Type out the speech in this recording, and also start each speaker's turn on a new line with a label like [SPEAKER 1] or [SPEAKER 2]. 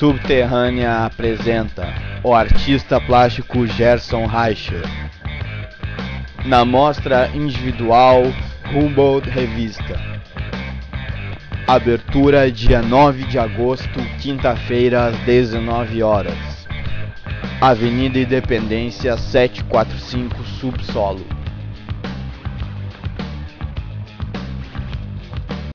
[SPEAKER 1] Subterrânea apresenta o artista plástico Gerson Reicher. Na mostra individual Humboldt Revista. Abertura dia 9 de agosto, quinta-feira, às 19 horas. Avenida Independência 745 Subsolo.